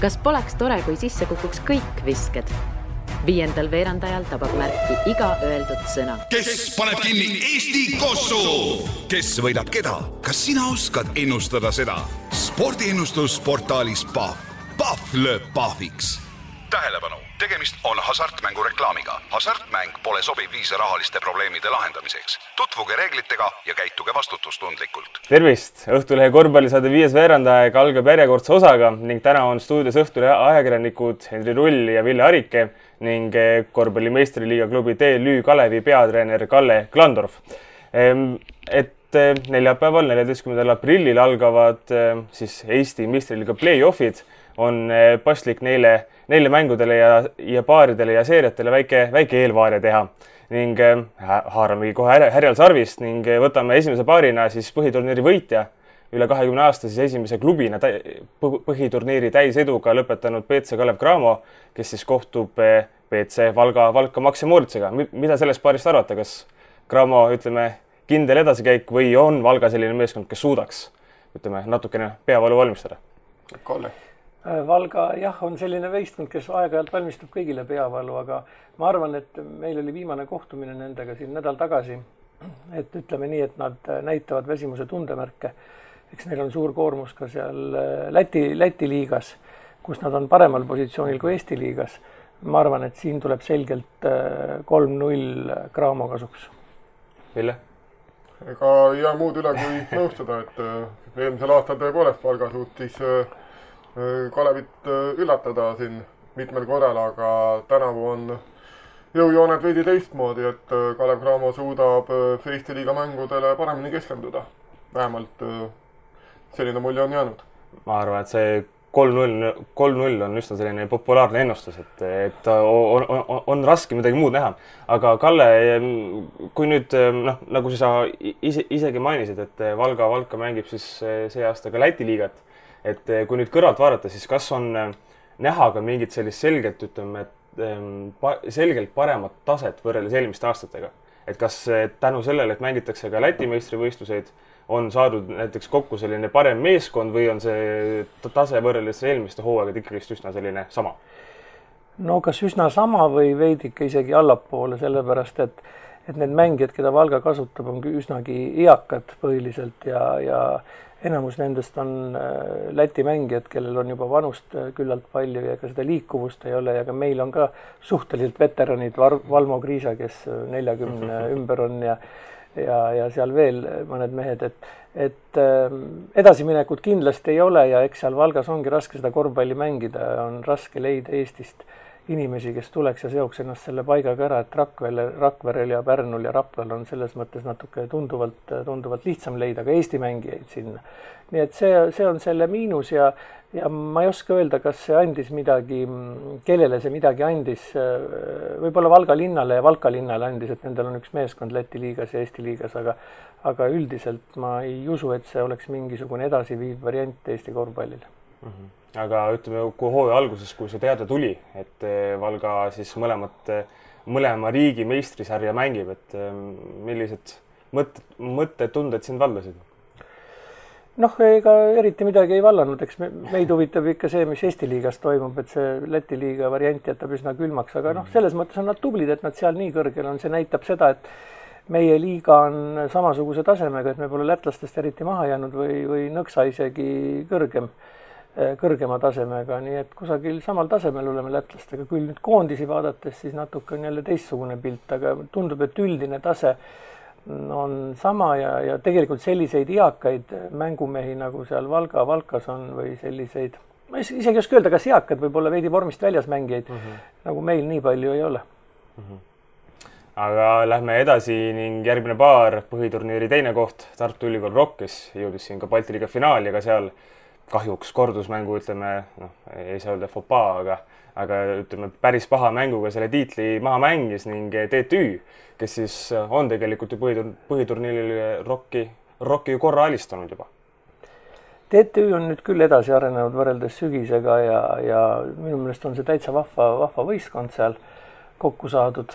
kas poleks tore, kui sisse kukuks kõik visked? viiendal veerandajal tabab märki iga öeldud sõna. kes paneb kinni Eesti kossu? kes võidab keda? kas sina oskad ennustada seda? spordiennustus portaalis Pahv. Pahv lööb pahviks. Tähelepanu tegemist on hasartmängureklaamiga. hasartmäng pole sobiv viis rahaliste probleemide lahendamiseks. tutvuge reeglitega ja käituge vastutustundlikult. tervist, Õhtulehe korvpallisaade Viies veerandaeg algab järjekordse osaga ning täna on stuudios Õhtulehe ajakirjanikud Henri Rull ja Ville Arike ning eh, korvpalli meistriliiga klubi TLÜ Kalevi peatreener Kalle Klandorf. Ehm, et eh, neljapäeval, neljateistkümnendal aprillil algavad eh, siis Eesti meistriliiga play-off'id, on paslik neile neile mängudele ja, ja paaridele ja seeriatele väike, väike eelvaare teha ning äh, haaramegi kohe härjal sarvist ning äh, võtame esimese paarina siis põhiturniiri võitja, üle kahekümne aasta siis esimese klubina põhiturniiri täiseduga lõpetanud BC Kalev Cramo, kes siis kohtub BC äh, Valga, Valka Maxi Moritsiga. mida sellest paarist arvata, kas Cramo, ütleme, kindel edasikäik või on Valga selline meeskond, kes suudaks, ütleme, natukene peavalu valmistada? Kalle Valga jah, on selline võistkond, kes aeg-ajalt valmistub kõigile peavalu, aga ma arvan, et meil oli viimane kohtumine nendega siin nädal tagasi. et ütleme nii, et nad näitavad väsimuse tundemärke. eks neil on suur koormus ka seal äh, Läti, Läti liigas, kus nad on paremal positsioonil kui Eesti liigas. ma arvan, et siin tuleb selgelt äh, kolm-null Cramo kasuks. Ville? ega ei jää muud üle kui nõustuda, et eelmisel aastal tõepoolest Valga suutis Äh, Kalevit äh, üllatada siin mitmel korral, aga tänavu on jõujooned veidi teistmoodi, et äh, Kalev Cramo suudab Eesti liiga mängudele paremini keskenduda. vähemalt selline mulje on jäänud. ma arvan, et see kolm-null, kolm-null on üsna selline populaarne ennustus, et, et on, on, on raske midagi muud näha. aga Kalle, kui nüüd noh, nagu sa ise, isegi mainisid, et Valga, Valka mängib siis see aasta ka Läti liigat et eh, kui nüüd kõrvalt vaadata, siis kas on eh, näha ka mingit sellist selgelt, ütleme, ehm, selgelt paremat taset võrreldes eelmiste aastatega? et kas eh, tänu sellele, et mängitakse ka Läti meistrivõistluseid, on saadud näiteks kokku selline parem meeskond või on see tase võrreldes eelmiste hooaegade ikkagist üsna selline sama? no kas üsna sama või veidike isegi allapoole, sellepärast et et need mängijad, keda Valga kasutab, on üsnagi eakad põhiliselt ja, ja enamus nendest on äh, Läti mängijad, kellel on juba vanust äh, küllalt palju ja ega seda liikuvust ei ole ja ka meil on ka suhteliselt veteranid, Valmo Kriisa, kes äh, neljakümne ümber on ja ja, ja seal veel mõned mehed, et, et edasiminekut kindlasti ei ole ja eks seal Valgas ongi raske seda korvpalli mängida, on raske leida Eestist inimesi, kes tuleks ja seoks ennast selle paigaga ära, et Rakvere, Rakverel ja Pärnul ja Raplal on selles mõttes natuke tunduvalt, tunduvalt lihtsam leida ka Eesti mängijaid sinna. nii et see, see on selle miinus ja, ja ma ei oska öelda, kas see andis midagi, kellele see midagi andis, võib-olla Valga linnale ja Valka linnale andis, et nendel on üks meeskond Läti liigas ja Eesti liigas, aga aga üldiselt ma ei usu, et see oleks mingisugune edasiviiv variant Eesti korvpallile mm. -hmm aga ütleme, kui hooaja alguses, kui see teade tuli, et eh, Valga siis mõlemat, mõlema riigi meistrisarja mängib, et eh, millised mõtted, mõtted, tunded sind valdasid? noh, ega eriti midagi ei vallanud, eks me, meid huvitab ikka see, mis Eesti liigas toimub, et see Läti liiga variant jätab üsna külmaks, aga noh, selles mõttes on nad tublid, et nad seal nii kõrgel on, see näitab seda, et meie liiga on samasuguse tasemega, et me pole lätlastest eriti maha jäänud või, või nõksa isegi kõrgem. Eh, kõrgema tasemega, nii et kusagil samal tasemel oleme lätlastega, küll nüüd koondisi vaadates siis natuke on jälle teistsugune pilt, aga tundub, et üldine tase on sama ja, ja tegelikult selliseid eakaid mängumehi, nagu seal Valga, Valkas on või selliseid, ma isegi ei oska öelda, kas eakad, võib-olla veidi vormist väljas mängijaid mm, -hmm. nagu meil nii palju ei ole mm. -hmm aga lähme edasi ning järgmine paar, põhiturniiri teine koht, Tartu Ülikool Rock, kes jõudis siin ka Balti liiga finaali, aga seal kahjuks kordusmängu, ütleme, noh, ei saa öelda fopaa, aga, aga ütleme, päris paha mänguga selle tiitli maha mängis ning TTÜ, kes siis on tegelikult ju põhitur-, põhiturniiril Rocki, Rocki ju korra alistanud juba. TTÜ on nüüd küll edasi arenenud võrreldes sügisega ja, ja minu meelest on see täitsa vahva, vahva võistkond seal kokku saadud.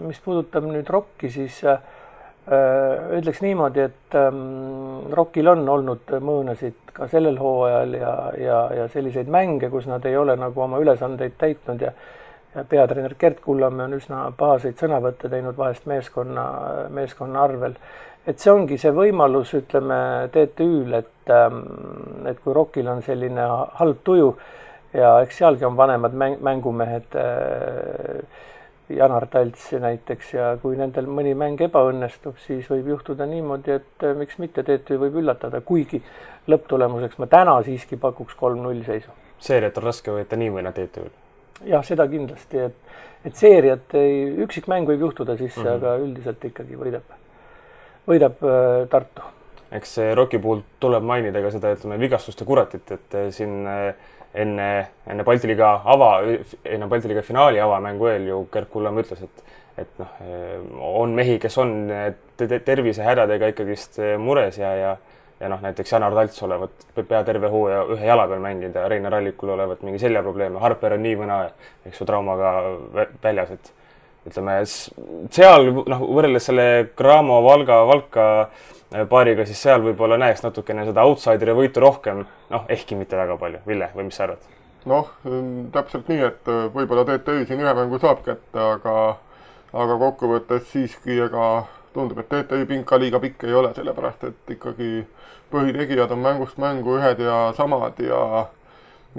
mis puudutab nüüd Rocki, siis äh, ütleks niimoodi, et ähm, ROK-il on olnud mõõnasid ka sellel hooajal ja, ja, ja selliseid mänge, kus nad ei ole nagu oma ülesandeid täitnud ja ja peatreener Gerd Kullamäe on üsna pahaseid sõnavõtte teinud vahest meeskonna, meeskonna arvel. et see ongi see võimalus, ütleme, TTÜ-l, et, ähm, et kui ROK-il on selline halb tuju ja eks sealgi on vanemad mäng, mängumehed äh, Janar Talts näiteks ja kui nendel mõni mäng ebaõnnestub, siis võib juhtuda niimoodi, et äh, miks mitte, TTÜ võib üllatada, kuigi lõpptulemuseks ma täna siiski pakuks kolm-null seisu. seeriat on raske võita nii või naa TTÜ-l? jah, seda kindlasti, et, et seeriat ei, üksikmäng võib juhtuda sisse mm, -hmm. aga üldiselt ikkagi võidab, võidab äh, Tartu. Eks ROK-i puhul tuleb mainida ka seda, ütleme, vigastuste kuratit, et äh, siin äh, enne, enne Balti liiga ava, enne Balti liiga finaali avamängu eel ju Gerd Kullamäe ütles, et et noh, on mehi, kes on tervisehädadega ikkagist mures ja, ja ja noh, näiteks Janar Talts olevat pea terve hooaja ühe jala peal mänginud ja Reinar Allikul olevat mingi seljaprobleeme, Harper on nii või naa, eks ju, traumaga väljas, et ütleme, seal noh, võrreldes selle Cramo, Valga, Valka Äh, paariga, siis seal võib-olla näeks natukene seda outsideri võitu rohkem, noh, ehkki mitte väga palju. Ville, või mis sa arvad? noh, täpselt nii, et äh, võib-olla TTÜ siin ühe mängu saab kätte, aga aga kokkuvõttes siiski ega tundub, et TTÜ pink ka liiga pikk ei ole, sellepärast et ikkagi põhitegijad on mängust mängu ühed ja samad ja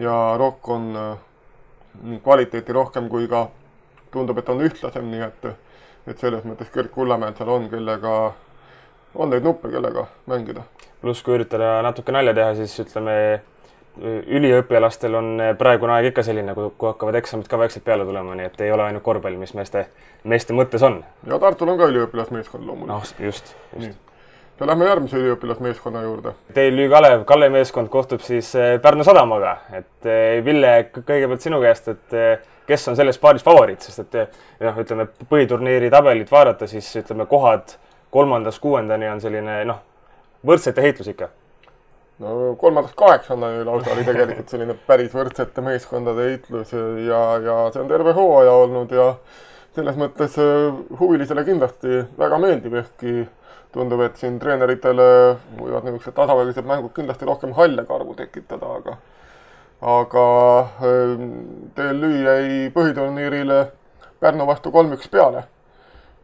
ja rokk on äh, nii kvaliteeti rohkem kui ka tundub, et on ühtlasem, nii et et selles mõttes Gerd Kullamäel seal on, kellega on neid nuppe, kellega mängida. pluss, kui üritada natuke nalja teha, siis ütleme, üliõpilastel on praegune aeg ikka selline, kui hakkavad eksamid ka vaikselt peale tulema, nii et ei ole ainult korvpall, mis meeste, meeste mõttes on. ja Tartul on ka üliõpilasmeeskond loomulikult. noh, just, just. ja lähme järgmise üliõpilasmeeskonna juurde. TLÜ Kalev, Kalle meeskond kohtub siis eh, Pärnu Sadamaga, et eh, Ville, kõigepealt sinu käest, et eh, kes on selles paaris favoriit, sest et noh, ütleme põhiturniiri tabelit vaadata, siis ütleme kohad kolmandast kuuendani on selline noh, võrdsete heitlus ikka. no kolmandast kaheksandani lausa oli tegelikult selline päris võrdsete meeskondade heitlus ja, ja see on terve hooaja olnud ja selles mõttes äh, huvilisele kindlasti väga meeldib, ehkki tundub, et siin treeneritele võivad niisugused tasavägised mängud kindlasti rohkem halle karvu tekitada, aga aga äh, TLÜ jäi põhiturniirile Pärnu vastu kolm-üks peale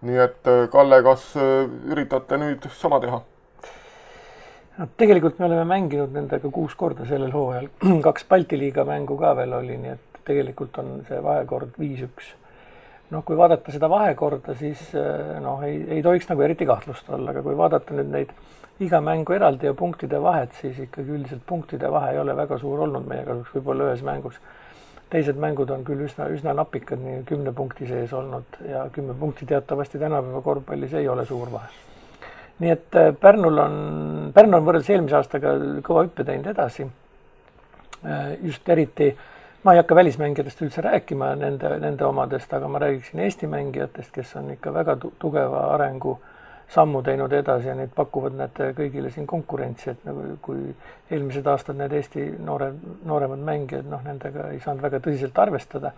nii et äh, Kalle, kas äh, üritate nüüd sama teha? no tegelikult me oleme mänginud nendega kuus korda sellel hooajal, kaks Balti liiga mängu ka veel oli, nii et tegelikult on see vahekord viis-üks. noh, kui vaadata seda vahekorda, siis äh, noh, ei, ei tohiks nagu eriti kahtlust olla, aga kui vaadata nüüd neid iga mängu eraldi ja punktide vahet, siis ikkagi üldiselt punktide vahe ei ole väga suur olnud meie kasuks, võib-olla ühes mängus teised mängud on küll üsna, üsna napikad, nii kümne punkti sees olnud ja kümme punkti teatavasti tänapäeva korvpallis ei ole suur vahe. nii et äh, Pärnul on, Pärnu on võrreldes eelmise aastaga kõva hüppe teinud edasi. Äh, just eriti, ma ei hakka välismängijatest üldse rääkima, nende, nende omadest, aga ma räägiksin Eesti mängijatest, kes on ikka väga tugeva arengu äh, sammu teinud edasi ja neid pakuvad need kõigile siin konkurentsi, et nagu kui eelmised aastad need Eesti noore, nooremad mängijad, noh, nendega ei saanud väga tõsiselt arvestada.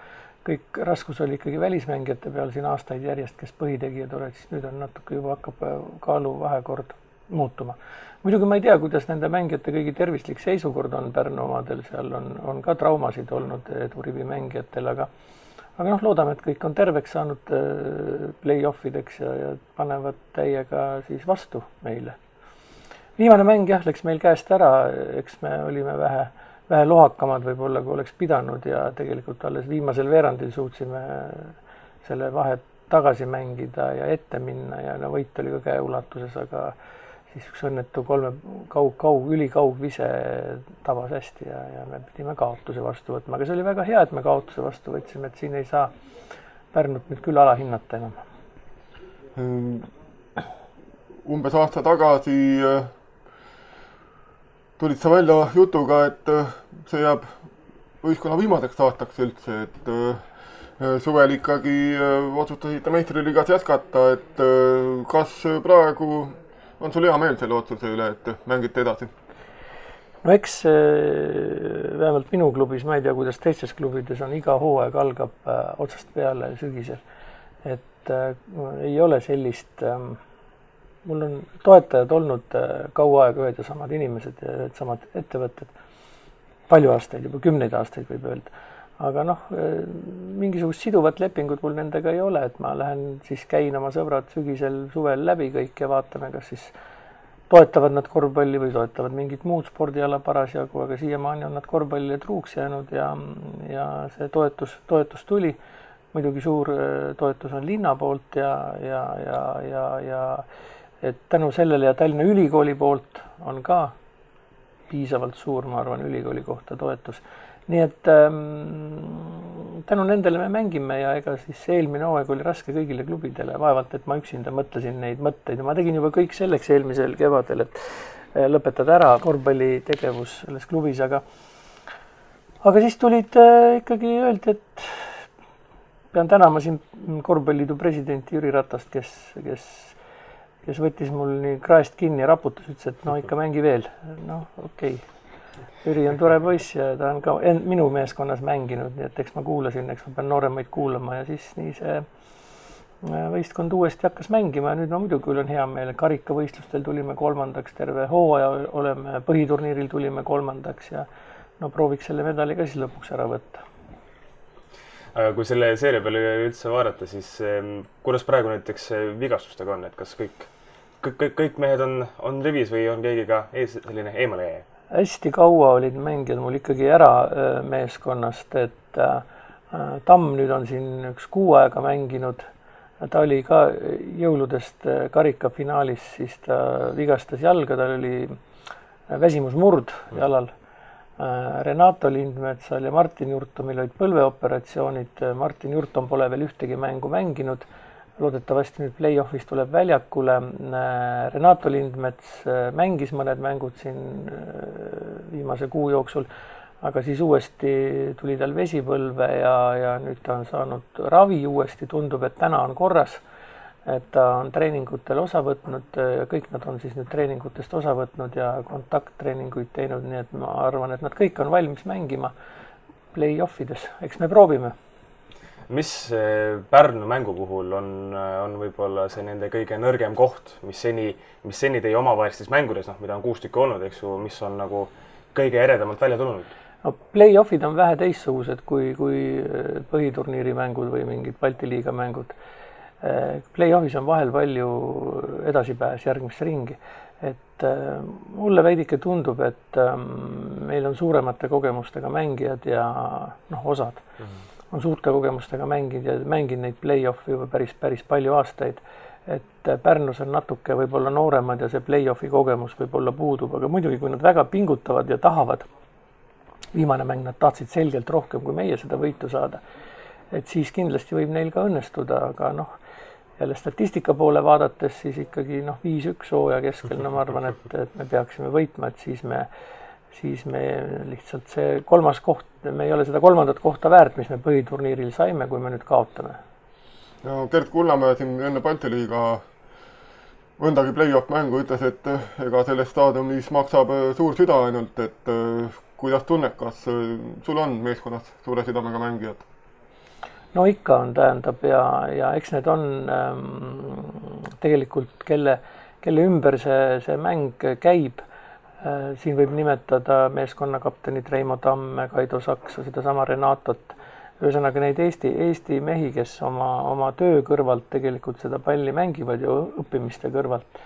kõik raskus oli ikkagi välismängijate peal siin aastaid järjest, kes põhitegijad olid, siis nüüd on natuke juba hakkab kaaluvahekord muutuma. muidugi ma ei tea, kuidas nende mängijate kõigi tervislik seisukord on Pärnu omadel, seal on, on ka traumasid olnud edurivi mängijatel, aga aga noh, loodame, et kõik on terveks saanud äh, play-off ideks ja, ja panevad täiega siis vastu meile. viimane mäng jah, läks meil käest ära, eks me olime vähe, vähe lohakamad võib-olla, kui oleks pidanud ja tegelikult alles viimasel veerandil suutsime selle vahe tagasi mängida ja ette minna ja no võit oli ka käeulatuses, aga siis üks õnnetu kolme kaug, kaug, ülikaugvise tabas hästi ja, ja me pidime kaotuse vastu võtma, aga see oli väga hea, et me kaotuse vastu võtsime, et siin ei saa Pärnut nüüd küll alahinnata enam. umbes aasta tagasi äh, tulid sa välja jutuga, et äh, see jääb võistkonna viimaseks aastaks üldse, et äh, suvel ikkagi otsustasite meistriliigas jätkata, et kas praegu on sul hea meel selle otsuse üle, et mängite edasi? no eks äh, vähemalt minu klubis, ma ei tea, kuidas teistes klubides on, iga hooaeg algab äh, otsast peale sügisel. et äh, ei ole sellist ähm, mul on toetajad olnud kaua aega ühed ja samad inimesed ja ühed samad ettevõtted, palju aastaid, juba kümneid aastaid võib öelda aga noh, mingisugust siduvat lepingut mul nendega ei ole, et ma lähen siis käin oma sõbrad sügisel, suvel läbi kõik ja vaatame, kas siis toetavad nad korvpalli või toetavad mingit muud spordiala parasjagu, aga siiamaani on nad korvpallile truuks jäänud ja, ja see toetus, toetus tuli. muidugi suur äh, toetus on linna poolt ja, ja, ja, ja, ja et tänu sellele ja Tallinna Ülikooli poolt on ka piisavalt suur, ma arvan, ülikooli kohta toetus nii et ähm, tänu nendele me mängime ja ega siis eelmine hooaeg oli raske kõigile klubidele, vaevalt et ma üksinda mõtlesin neid mõtteid. Ja ma tegin juba kõik selleks eelmisel kevadel, et äh, lõpetada ära korvpallitegevus selles klubis, aga aga siis tulid äh, ikkagi öeldi, et pean tänama siin korvpalliliidu presidenti Jüri Ratast, kes, kes kes võttis mul nii kraest kinni ja raputas, ütles, et no ikka mängi veel. noh, okei. okay Jüri on tore poiss ja ta on ka en, minu meeskonnas mänginud, nii et eks ma kuulasin, eks ma pean nooremaid kuulama ja siis nii see äh, võistkond uuesti hakkas mängima ja nüüd ma muidugi olen hea meel, karikavõistlustel tulime kolmandaks, terve hooaja oleme, põhiturniiril tulime kolmandaks ja no prooviks selle medali ka siis lõpuks ära võtta. aga kui selle seeria peale üldse vaadata, siis ehm, kuidas praegu näiteks vigastustega on, et kas kõik, kõik, kõik, kõik mehed on, on rivis või on keegi ka ees, selline eemale jääja? Hästi kaua olid mängijad mul ikkagi ära äh, meeskonnast, et äh, Tamm nüüd on siin üks kuu aega mänginud. ta oli ka jõuludest äh, karikafinaalis, siis ta vigastas jalga, tal oli väsimusmurd jalal. Renato Lindmetsal ja Martin Jurtomil olid põlveoperatsioonid, Martin Jurtom pole veel ühtegi mängu mänginud loodetavasti nüüd play-off'is tuleb väljakule. Äh, Renato Lindmets äh, mängis mõned mängud siin äh, viimase kuu jooksul, aga siis uuesti tuli tal vesipõlve ja, ja nüüd ta on saanud ravi uuesti, tundub, et täna on korras. et ta on treeningutel osa võtnud, kõik nad on siis nüüd treeningutest osa võtnud ja kontakttreeninguid teinud, nii et ma arvan, et nad kõik on valmis mängima play-off ides, eks me proovime mis Pärnu mängu puhul on, on võib-olla see nende kõige nõrgem koht, mis seni, mis seni teie omavahelistes mängudes, noh, mida on kuus tükki olnud, eks ju, mis on nagu kõige eredamalt välja tulnud? no play-off'id on vähe teistsugused kui, kui põhiturniiri mängud või mingid Balti liiga mängud. Play-off'is on vahel palju edasipääs järgmisse ringi, et mulle veidike tundub, et meil on suuremate kogemustega mängijad ja noh, osad mm. -hmm on suurte kogemustega mänginud ja mänginud neid play-off'e juba päris, päris palju aastaid. et Pärnus on natuke võib-olla nooremad ja see play-off'i kogemus võib-olla puudub, aga muidugi, kui nad väga pingutavad ja tahavad, viimane mäng nad tahtsid selgelt rohkem kui meie seda võitu saada, et siis kindlasti võib neil ka õnnestuda, aga noh, jälle statistika poole vaadates siis ikkagi noh, viis-üks hooaja keskel, no ma arvan, et, et me peaksime võitma, et siis me siis me lihtsalt see kolmas koht, me ei ole seda kolmandat kohta väärt, mis me põhiturniiril saime, kui me nüüd kaotame. no Gerd Kullamäe siin enne Balti liiga mõndagi play-off mängu ütles, et eh, ega selles staadiumis maksab eh, suur süda ainult, et eh, kuidas tunned, kas sul on meeskonnas suure südamega mängijad? no ikka on, tähendab ja, ja eks need on ähm, tegelikult, kelle, kelle ümber see, see mäng käib siin võib nimetada meeskonnakaptenit Reimo Tamme, Kaido Saksa, sedasama Renatot, ühesõnaga neid Eesti, Eesti mehi, kes oma, oma töö kõrvalt tegelikult seda palli mängivad ju õppimiste kõrvalt.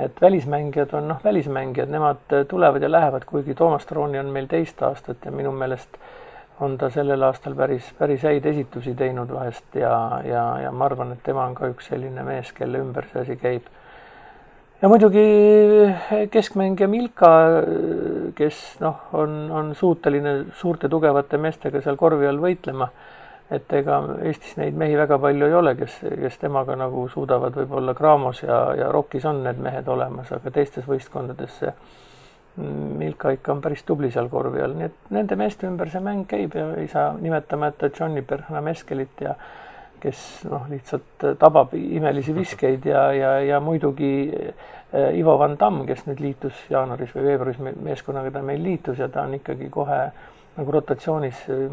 et välismängijad on noh, välismängijad, nemad tulevad ja lähevad, kuigi Toomas Trooni on meil teist aastat ja minu meelest on ta sellel aastal päris, päris häid esitusi teinud vahest ja, ja, ja ma arvan, et tema on ka üks selline mees, kelle ümber see asi käib ja muidugi keskmängija Milka, kes noh, on, on suuteline suurte tugevate meestega seal korvi all võitlema. et ega Eestis neid mehi väga palju ei ole, kes, kes temaga nagu suudavad, võib-olla Graamos ja, ja Rokis on need mehed olemas, aga teistes võistkondades see Milka ikka on päris tubli seal korvi all, nii et nende meeste ümber see mäng käib ja ei saa nimetamata Johnny Perhana-Meskelit ja kes noh, lihtsalt tabab imelisi viskeid ja, ja, ja muidugi eh, Ivo Van Damm, kes nüüd liitus jaanuaris või veebruaris meeskonnaga, ta meil liitus ja ta on ikkagi kohe nagu rotatsioonis eh,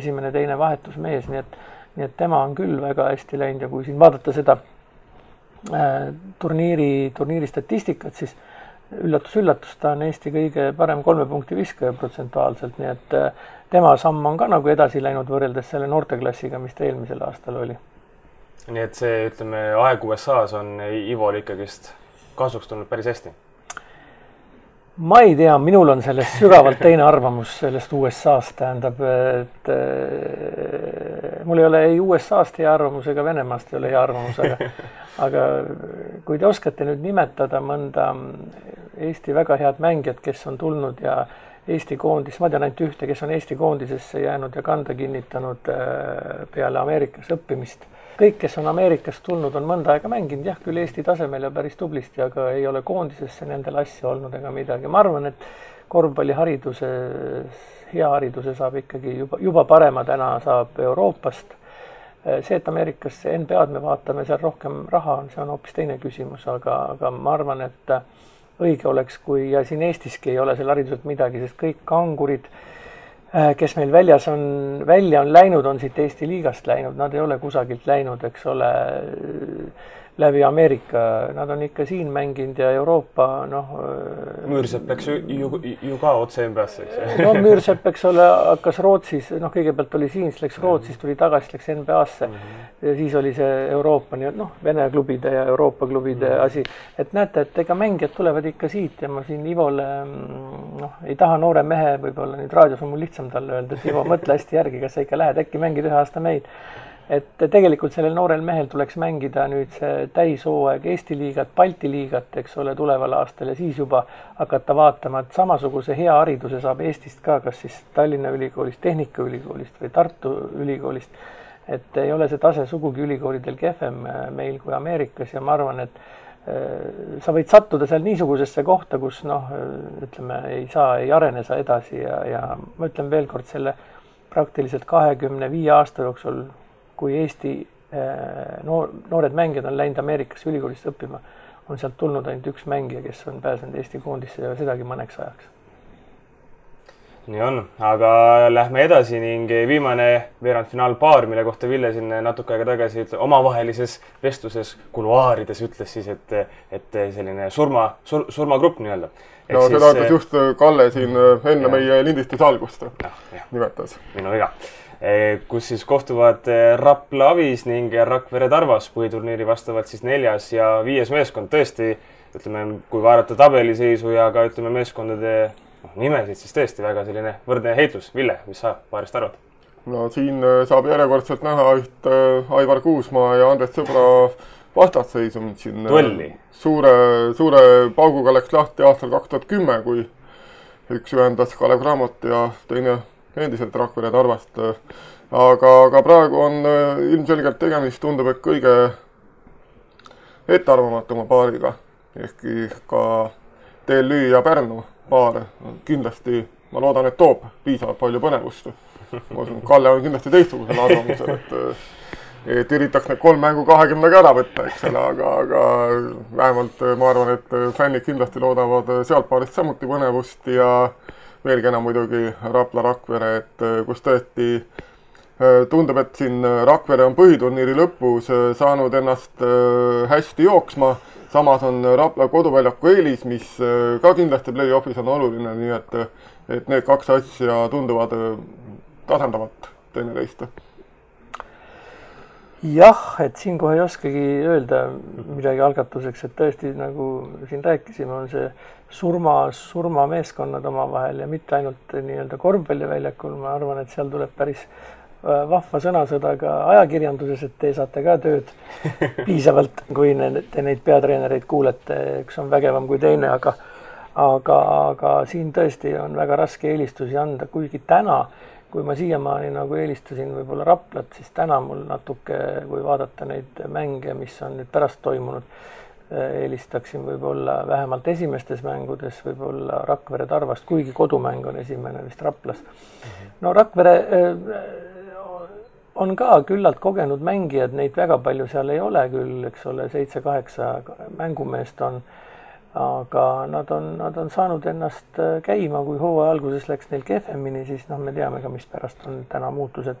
esimene-teine vahetusmees, nii et nii et tema on küll väga hästi läinud ja kui siin vaadata seda turniiri, turniiri statistikat, siis üllatus-üllatus, ta on Eesti kõige parem kolme punkti viskaja protsentuaalselt, nii et tema samm on ka nagu edasi läinud võrreldes selle noorteklassiga, mis ta eelmisel aastal oli. nii et see, ütleme, aeg USA-s on Ivole ikkagist kasuks tulnud päris hästi ma ei tea, minul on sellest sügavalt teine arvamus sellest USA-st, tähendab, et äh, mul ei ole ei USA-st hea arvamus ega Venemaast ei ole hea arvamus, aga aga kui te oskate nüüd nimetada mõnda Eesti väga head mängijat, kes on tulnud ja Eesti koondis, ma tean ainult ühte, kes on Eesti koondisesse jäänud ja kanda kinnitanud äh, peale Ameerikas õppimist kõik, kes on Ameerikast tulnud, on mõnda aega mänginud jah, küll Eesti tasemel ja päris tublisti, aga ei ole koondisesse nendel asja olnud ega midagi. ma arvan, et korvpallihariduse, hea hariduse saab ikkagi juba, juba parema täna saab Euroopast. see, et Ameerikasse NBA-d me vaatame, seal rohkem raha on, see on hoopis teine küsimus, aga, aga ma arvan, et õige oleks, kui ja siin Eestiski ei ole seal hariduselt midagi, sest kõik kangurid kes meil väljas on, välja on läinud, on siit Eesti liigast läinud, nad ei ole kusagilt läinud, eks ole, läbi Ameerika, nad on ikka siin mänginud ja Euroopa noh. Äh, Müürsepp läks ju, ju, ju ka otse NBA-sse, eks ju. no Müürsepp, eks ole, hakkas Rootsis, noh, kõigepealt oli siin, siis läks Rootsis, tuli tagasi, läks NBA-sse mm. -hmm. ja siis oli see Euroopa nii-öelda noh, Vene klubide ja Euroopa klubide mm -hmm. asi. et näete, et ega mängijad tulevad ikka siit ja ma siin Ivole mm, noh, ei taha noore mehe võib-olla nüüd raadios on mul lihtsam talle öelda, et Ivo, mõtle hästi järgi, kas sa ikka lähed, äkki mängid ühe aasta meil et tegelikult sellel noorel mehel tuleks mängida nüüd see täishooaeg Eesti liigat, Balti liigat, eks ole, tuleval aastal ja siis juba hakata vaatama, et samasuguse hea hariduse saab Eestist ka, kas siis Tallinna Ülikoolist, Tehnikaülikoolist või Tartu Ülikoolist. et ei ole see tase sugugi ülikoolidel kehvem äh, meil kui Ameerikas ja ma arvan, et äh, sa võid sattuda seal niisugusesse kohta, kus noh, ütleme, ei saa, ei arene sa edasi ja, ja ma ütlen veel kord selle praktiliselt kahekümne viie aasta jooksul kui Eesti äh, noor, noored mängijad on läinud Ameerikasse ülikoolisse õppima, on sealt tulnud ainult üks mängija, kes on pääsenud Eesti koondisse ja sedagi mõneks ajaks. nii on, aga lähme edasi ning viimane veerandfinaalpaar, mille kohta Ville siin natuke aega tagasi ütle, omavahelises vestluses kuluaarides ütles siis, et, et selline surma sur,, surmagrupp nii-öelda. no siis, seda ütles just Kalle siin enne ja. meie lindistuse algust, nimetas. minu viga kus siis kohtuvad eh, Rapla Avis ning Rakvere Tarvas põhiturniiri vastavalt siis neljas ja viies meeskond. tõesti, ütleme, kui vaadata tabeliseisu ja ka ütleme meeskondade noh, nimesid, siis tõesti väga selline võrdne heitlus. Ville, mis sa paarist arvad? no siin eh, saab järjekordselt näha ühte Aivar Kuusmaa ja Andres Sõbra vastasseisu, mis siin Duelli. suure, suure pauguga läks lahti aastal kaks tuhat kümme, kui üks ühendas Kalev Cramot ja teine endiselt Rakvere Tarvast. aga, aga praegu on äh, ilmselgelt tegemist, tundub, et kõige ettearvamatuma paariga, ehkki ka TLÜ ja Pärnu paar kindlasti, ma loodan, et toob piisavalt palju põnevust. ma usun, Kalle on kindlasti teistsugusel arvamusel, et et üritaks need kolm mängu kahekümnega ära võtta, eks ole, aga, aga vähemalt ma arvan, et fännid kindlasti loodavad sealt paarist samuti põnevust ja äh, veelgi enam muidugi Rapla Rakvere, et äh, kus tõesti äh, tundub, et siin Rakvere on põhiturniiri lõpus äh, saanud ennast hästi jooksma, samas on Rapla koduväljaku eelis, mis ka kindlasti play-off'is on oluline, nii et, et need kaks asja tunduvad tasandavat teineteist. Jah, et siin kohe ei oskagi öelda midagi algatuseks, et tõesti nagu siin rääkisime, on see surma, surmameeskonnad omavahel ja mitte ainult nii-öelda korvpalliväljakul, ma arvan, et seal tuleb päris äh, vahva sõnasõda ka ajakirjanduses, et te saate ka tööd piisavalt, kui te neid peatreenereid kuulete, üks on vägevam kui teine, aga aga, aga siin tõesti on väga raske eelistusi anda, kuigi täna kui ma siiamaani nagu eelistasin võib-olla Raplat, siis täna mul natuke, kui vaadata neid mänge, mis on nüüd pärast toimunud, eelistaksin võib-olla vähemalt esimestes mängudes võib-olla Rakvere Tarvast, kuigi kodumäng on esimene vist Raplas. no Rakvere eh, on ka küllalt kogenud mängijad, neid väga palju seal ei ole küll, eks ole, seitse-kaheksa mängumeest on aga nad on, nad on saanud ennast äh, käima, kui hooaja alguses läks neil kehvemini, siis noh, me teame ka, mispärast on täna muutused.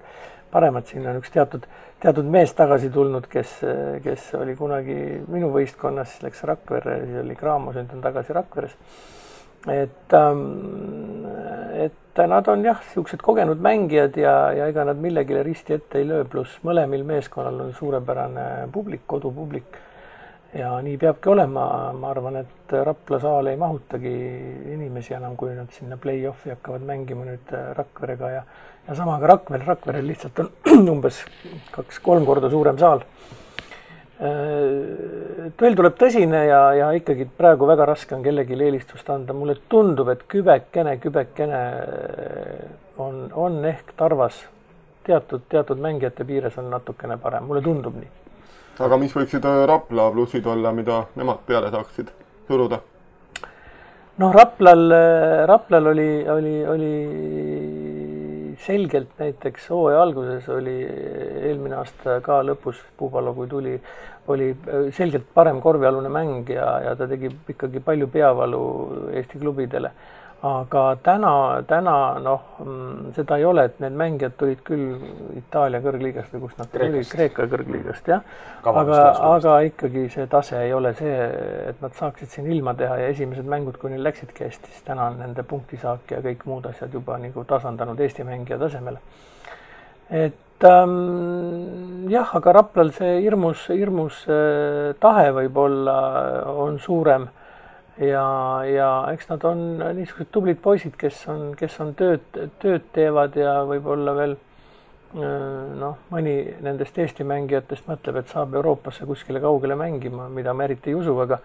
Paremad, siin on üks teatud, teatud mees tagasi tulnud, kes, kes oli kunagi minu võistkonnas, siis läks Rakverre, siis oli Graamo, nüüd on tagasi Rakveres. et ähm,, et nad on jah, niisugused kogenud mängijad ja, ja ega nad millegile risti ette ei löö, pluss mõlemil meeskonnal on suurepärane publik, kodupublik ja nii peabki olema, ma arvan, et Rapla saal ei mahutagi inimesi enam, kui nad sinna play-off'i hakkavad mängima nüüd Rakverega ja ja sama ka Rakverel, Rakverel lihtsalt on umbes kaks-kolm korda suurem saal. duell tuleb tõsine ja, ja ikkagi praegu väga raske on kellelegi eelistust anda, mulle tundub, et kübekene, kübekene on, on ehk Tarvas. Teatud, teatud mängijate piires on natukene parem, mulle tundub nii aga mis võiksid Rapla plussid olla, mida nemad peale saaksid suruda? noh, Raplal, Raplal oli, oli, oli selgelt näiteks hooaja alguses oli eelmine aasta ka lõpus, Puupalu kui tuli, oli selgelt parem korvialune mäng ja, ja ta tegi ikkagi palju peavalu Eesti klubidele aga täna, täna noh, mm, seda ei ole, et need mängijad tulid küll Itaalia kõrgliigast või kust nad tulid, Kreeka kõrgliigast jah, aga, aga ikkagi see tase ei ole see, et nad saaksid siin ilma teha ja esimesed mängud, kui neil läksidki hästi, siis täna on nende punktisaak ja kõik muud asjad juba nagu tasandanud Eesti mängija tasemele. et ähm, jah, aga Raplal see hirmus, hirmus äh, tahe võib-olla on suurem ja, ja eks nad on niisugused tublid poisid, kes on, kes on tööd, tööd teevad ja võib-olla veel noh, mõni nendest Eesti mängijatest mõtleb, et saab Euroopasse kuskile kaugele mängima, mida ma eriti ei usu, aga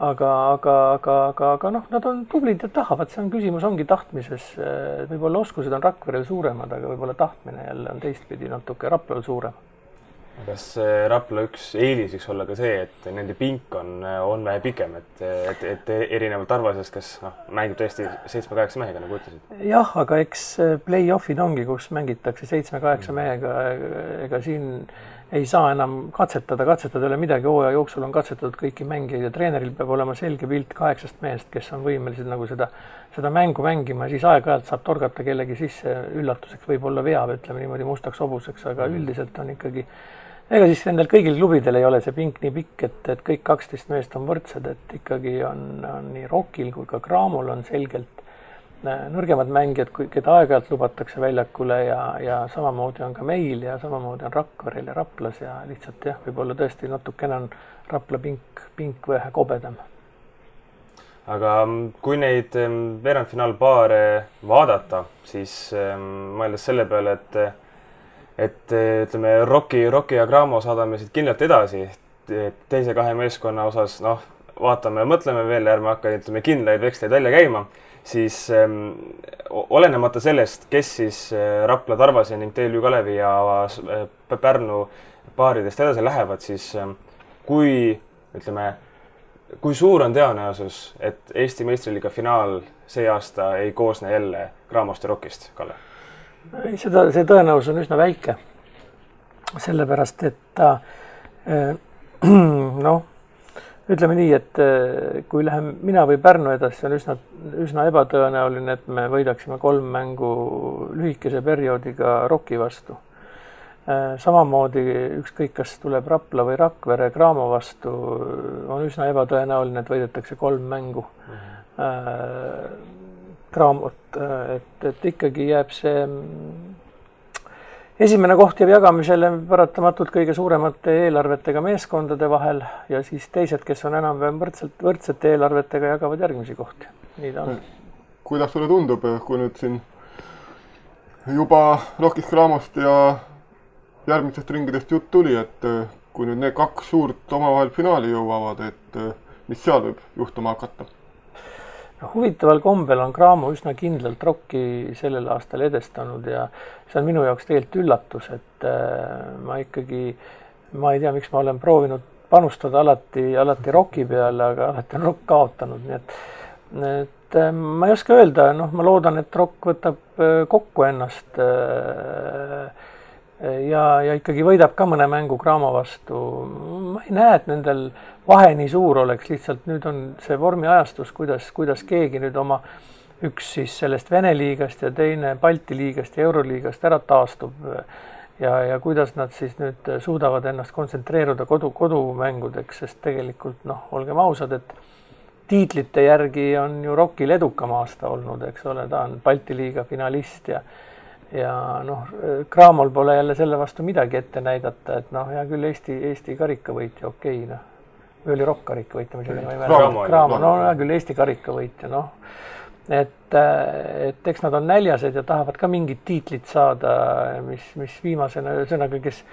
aga, aga, aga, aga, aga noh, nad on tublid ja tahavad, see on küsimus, ongi tahtmises. võib-olla oskused on Rakverel suuremad, aga võib-olla tahtmine jälle on teistpidi natuke Raplal suurem kas Rapla üks eelis võiks olla ka see, et nende pink on, on vähe pikem, et, et, et erinevalt Arvasest, kes noh, mängib tõesti seitsme-kaheksa mehega, nagu ütlesid? jah, aga eks play-off'id ongi, kus mängitakse seitsme-kaheksa mehega, ega siin ei saa enam katsetada, katsetada ei ole midagi, hooaja jooksul on katsetatud kõiki mängijaid ja treeneril peab olema selge pilt kaheksast mehest, kes on võimelised nagu seda, seda mängu mängima. Ja siis aeg-ajalt saab torgata kellegi sisse. Üllatuseks, võib-olla veab, ütleme niimoodi mustaks hobuseks, aga üldiselt on ikkagi ega siis nendel kõigil klubidel ei ole see pink nii pikk, et, et kõik kaksteist meest on võrdsed, et ikkagi on, on nii Rokil kui ka Cramol on selgelt äh, nõrgemad mängijad, kui, keda aeg-ajalt lubatakse väljakule ja, ja samamoodi on ka meil ja samamoodi on Rakverel ja Raplas ja lihtsalt jah, võib-olla tõesti natukene on Rapla pink, pink vähe kobedam. aga mm, kui neid mm, veerandfinaalpaare vaadata, siis mm, mõeldes selle peale, et et ütleme, Rocki, Rocki ja Gramo saadame siit kindlalt edasi. teise kahe meeskonna osas, noh, vaatame ja mõtleme veel, ärme hakka, ütleme, kindlaid veksleid välja käima, siis ähm, olenemata sellest, kes siis äh, Rapla, Tarvase ning TLÜ Kalevi ja äh, Pärnu paaridest edasi lähevad, siis ähm, kui ütleme, kui suur on tõenäosus, et Eesti meistriliiga finaal see aasta ei koosne jälle Gramost ja Rockist, Kalle? Seda, see tõenäosus on üsna väike. sellepärast, et äh, noh, ütleme nii, et äh, kui lähen mina või Pärnu edasi, on üsna, üsna ebatõenäoline, et me võidaksime kolm mängu lühikese perioodiga Rocki vastu. Äh, samamoodi ükskõik, kas tuleb Rapla või Rakvere Graamo vastu, on üsna ebatõenäoline, et võidetakse kolm mängu mm. -hmm Graamot, et, et ikkagi jääb see esimene koht jääb jagamisele paratamatult kõige suuremate eelarvetega meeskondade vahel ja siis teised, kes on enam-vähem võrdselt, võrdsete eelarvetega, jagavad järgmisi kohti. nii ta on. kuidas sulle tundub, kui nüüd siin juba Rockist Graamost ja järgmistest ringidest jutt tuli, et kui nüüd need kaks suurt omavahel finaali jõuavad, et mis seal võib juhtuma hakata? Noh, huvitaval kombel on Cramo üsna kindlalt rokki sellel aastal edestanud ja see on minu jaoks tegelikult üllatus, et äh, ma ikkagi, ma ei tea, miks ma olen proovinud panustada alati, alati roki peale, aga alati on rokk kaotanud, nii et et äh, ma ei oska öelda, noh, ma loodan, et rokk võtab äh, kokku ennast ja, ja ikkagi võidab ka mõne mängu Cramo vastu. ma ei näe, et nendel vahe nii suur oleks, lihtsalt nüüd on see vormiajastus, kuidas, kuidas keegi nüüd oma üks siis sellest Vene liigast ja teine Balti liigast ja Euroliigast ära taastub. ja, ja kuidas nad siis nüüd suudavad ennast kontsentreeruda kodu, kodumängudeks, sest tegelikult noh, olgem ausad, et tiitlite järgi on ju Rockyl edukam aasta olnud, eks ole, ta on Balti liiga finalist ja ja noh, Cramol pole jälle selle vastu midagi ette näidata, et noh, hea küll, Eesti, Eesti karikavõitja, okei okay,, noh. või oli Rock karikavõitja, ma isegi ei mäleta. Cramo, no hea küll, Eesti karikavõitja, noh. et, et eks nad on näljased ja tahavad ka mingit tiitlit saada, mis, mis viimasena, ühesõnaga, kes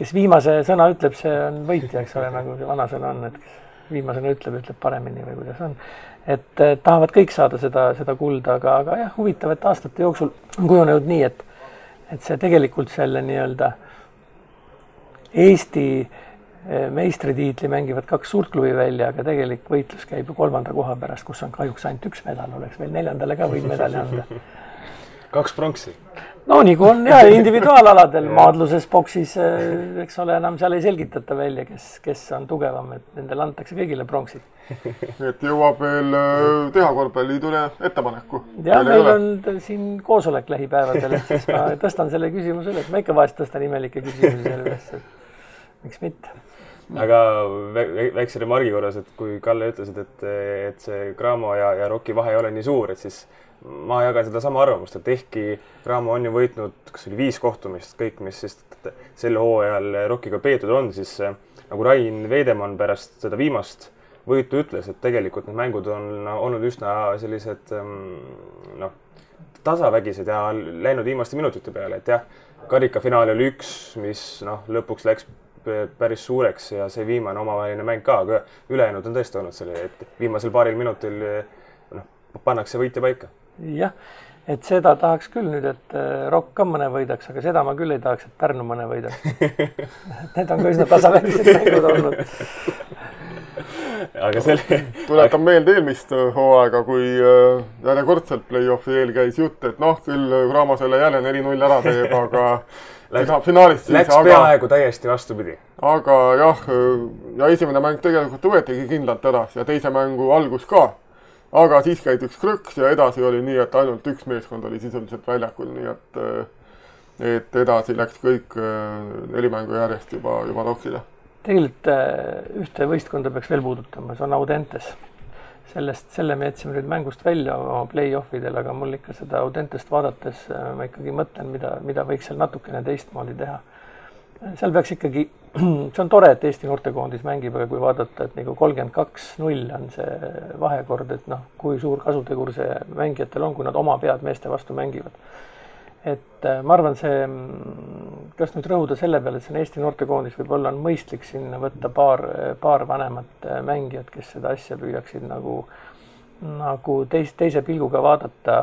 kes viimase sõna ütleb, see on võitja, eks ole, nagu see vanasõna on, et kes viimasena ütleb, ütleb paremini või kuidas on et tahavad kõik saada seda, seda kulda, aga, aga jah, huvitav, et aastate jooksul on kujunenud nii, et, et see tegelikult selle nii-öelda Eesti eh, meistritiitli mängivad kaks suurt klubi välja, aga tegelik võitlus käib ju kolmanda koha pärast, kus on kahjuks ainult üks medal, oleks veel neljandale ka võinud medali anda. kaks pronksi. No nagu on ja individuaalaladel maadluses, boksis, eh, eks ole, enam seal ei selgitata välja, kes, kes on tugevam, et nendele antakse kõigile pronksid. et jõuab veel eh, teha korvpalliliidule ettepaneku. jah, meil on siin koosolek lähipäevadel, et siis ma tõstan selle küsimuse üles, ma ikka vahest tõstan imelikke küsimusi selle üles, et miks mitte. Aga väikse remargi korras, et kui Kalle ütlesid, et, et see Cramo ja, ja Rocki vahe ei ole nii suur, et siis ma jagan sedasama arvamust, et ehkki Raamo on ju võitnud, kas oli viis kohtumist, kõik, mis siis sel hooajal Rockiga peetud on, siis äh, nagu Rain Veidemann pärast seda viimast võitu ütles, et tegelikult need mängud on olnud üsna sellised ähm, noh, tasavägised ja läinud viimaste minutite peale, et jah, karikafinaal oli üks, mis noh, lõpuks läks päris suureks ja see viimane omavaheline mäng ka, aga ülejäänud on tõesti olnud selline, et viimasel paaril minutil noh, pannakse võitja paika jah, et seda tahaks küll nüüd, et äh, Rock ka mõne võidaks, aga seda ma küll ei tahaks, et Pärnu mõne võidaks. Need on ka üsna tasavägised mängud olnud. Aga selle tuletan meelde eelmist äh, hooaega, kui äh, järjekordselt play-off'i eel käis jutt, et noh, küll Raamo selle jälle neli-null ära teeb, aga Läks, finaalis siis, läks aga, peaaegu täiesti vastupidi. aga jah, ja esimene mäng tegelikult võetigi kindlalt ära ja teise mängu algus ka aga siis käidi üks krõks ja edasi oli nii, et ainult üks meeskond oli sisuliselt väljakul, nii et et edasi läks kõik äh, neli mängu järjest juba, juba Roksile. tegelikult äh, ühte võistkonda peaks veel puudutama, see on Audentes. sellest, selle me jätsime nüüd mängust välja oma play-off idel, aga mul ikka seda Audentest vaadates ma ikkagi mõtlen, mida, mida võiks seal natukene teistmoodi teha seal peaks ikkagi, see on tore, et Eesti noortekoondis mängib, aga kui vaadata, et nagu kolmkümmend kaks null on see vahekord, et noh, kui suur kasutegur see mängijatel on, kui nad oma pead meeste vastu mängivad. et äh, ma arvan, see, mm, kas nüüd rõhuda selle peale, et see on Eesti noortekoondis, võib-olla on mõistlik sinna võtta paar, paar vanemat äh, mängijat, kes seda asja püüaksid nagu nagu teis, teise pilguga vaadata